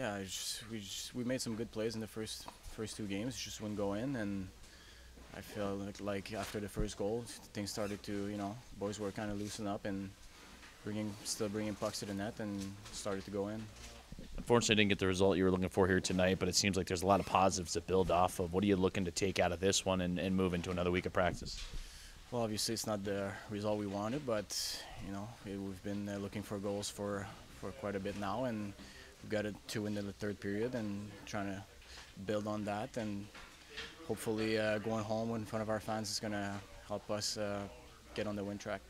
Yeah, just, we just, we made some good plays in the first first two games. Just wouldn't go in, and I feel like like after the first goal, things started to you know boys were kind of loosen up and bringing still bringing pucks to the net and started to go in. Unfortunately, didn't get the result you were looking for here tonight, but it seems like there's a lot of positives to build off of. What are you looking to take out of this one and, and move into another week of practice? Well, obviously it's not the result we wanted, but you know we- we've been uh, looking for goals for for quite a bit now, and we've got a two in the third period and trying to build on that, and hopefully uh, going home in front of our fans is going to help us uh, get on the win track.